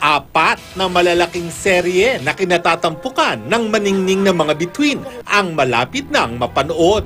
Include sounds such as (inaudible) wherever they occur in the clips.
Apat na malalaking serye na kinatatampukan ng maningning na mga bituin ang malapit nang mapanood.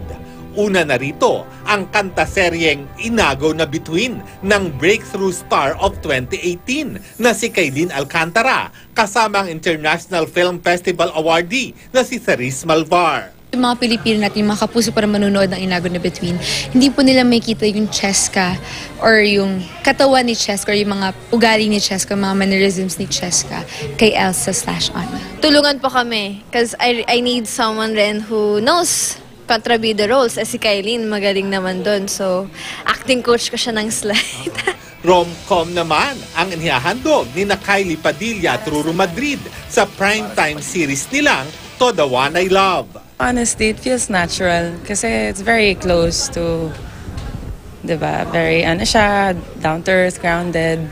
Una na rito ang kanta seryeng Inagaw na Bituin ng Breakthrough Star of 2018 na si Kaylin Alcantara kasama ang International Film Festival awardee na si Cerise Malvar. Yung mga Pilipino natin, yung mga kapuso para manunood ng Inago na Between, hindi po nila makita yung Cheska or yung katawan ni Cheska or yung mga ugali ni Cheska, mga mannerisms ni Cheska kay Elsa slash Anna. tulungan po kami because I, I need someone rin who knows kontrabida roles. Eh si Kailin, magaling naman doon. So, acting coach ko siya ng slide. (laughs) Rom-com naman ang inihahandog ni na Kylie Padilla at Ruru Madrid sa primetime series nilang To The One I Love. Honestly, it feels natural kasi it's very close to, di ba, very, ano siya, down to earth, grounded.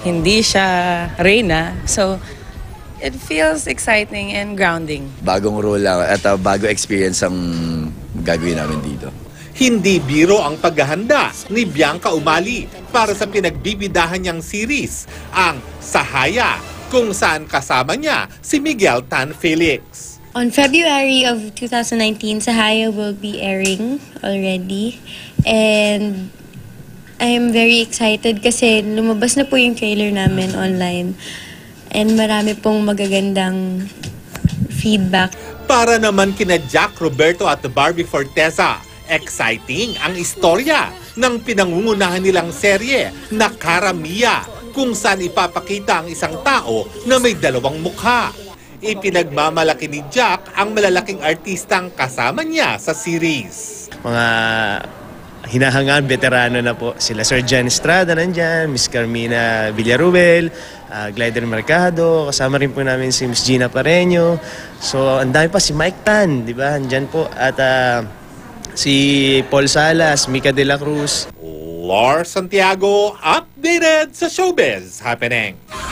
Hindi siya reyna. So, it feels exciting and grounding. bagong role lang at uh, bago experience ang gagawin namin dito. Hindi biro ang paghahanda ni Bianca Umali para sa pinagbibidahan niyang series, ang Sahaya, kung saan kasama niya si Miguel Tan Felix. On February of 2019, Sahaya will be airing already. And I'm very excited kasi lumabas na po yung trailer namin online. And marami pong magagandang feedback. Para naman kina Jack Roberto at Barbie Forteza, exciting ang istorya ng pinangungunahan nilang serye na Karamia kung saan ipapakita ang isang tao na may dalawang mukha. Ipinagmamalaki ni Jack ang malalaking artistang kasama niya sa series. mga hinahangaan, veterano na po. Sila Sir Jan Estrada nandyan, Miss Carmina Villarubel, uh, Glider Mercado, kasama rin po namin si Miss Gina Pareño. So, ang dami pa si Mike Tan, di ba? Andyan po. At ah, si Paul Salas, Mika De La Cruz. Lars Santiago, updated sa Showbiz Happening.